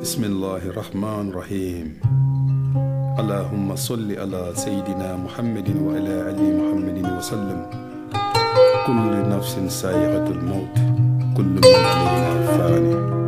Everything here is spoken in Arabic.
بسم الله الرحمن الرحيم. اللهم صل على سيدنا محمد وعلى آل محمد وسلم. كل نفس سائغة الموت كل من علينا فاني.